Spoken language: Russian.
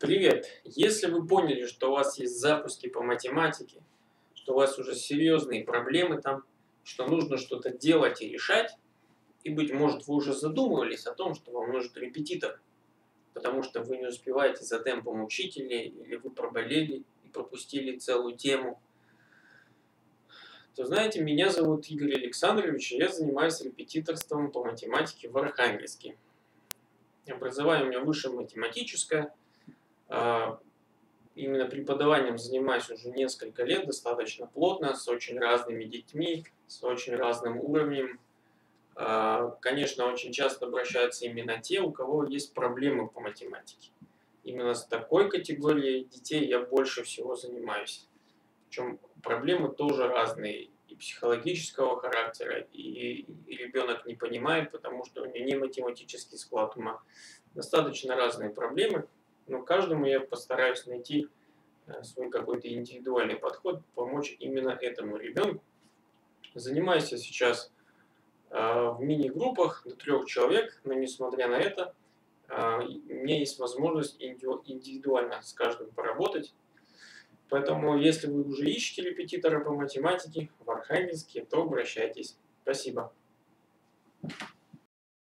Привет! Если вы поняли, что у вас есть запуски по математике, что у вас уже серьезные проблемы там, что нужно что-то делать и решать, и, быть может, вы уже задумывались о том, что вам нужен репетитор, потому что вы не успеваете за темпом учителя, или вы проболели и пропустили целую тему, то знаете, меня зовут Игорь Александрович, и я занимаюсь репетиторством по математике в Архангельске. Образование у меня высшее математическое. А, именно преподаванием занимаюсь уже несколько лет, достаточно плотно, с очень разными детьми, с очень разным уровнем. А, конечно, очень часто обращаются именно те, у кого есть проблемы по математике. Именно с такой категорией детей я больше всего занимаюсь. Причем проблемы тоже разные и психологического характера, и, ребенок не понимает, потому что у него не математический склад ума. Достаточно разные проблемы, но каждому я постараюсь найти э, свой какой-то индивидуальный подход, помочь именно этому ребенку. Занимаюсь я сейчас э, в мини-группах до трех человек, но несмотря на это, э, у меня есть возможность индивидуально с каждым поработать. Поэтому, если вы уже ищете репетитора по математике в Архангельске, то обращайтесь. Спасибо.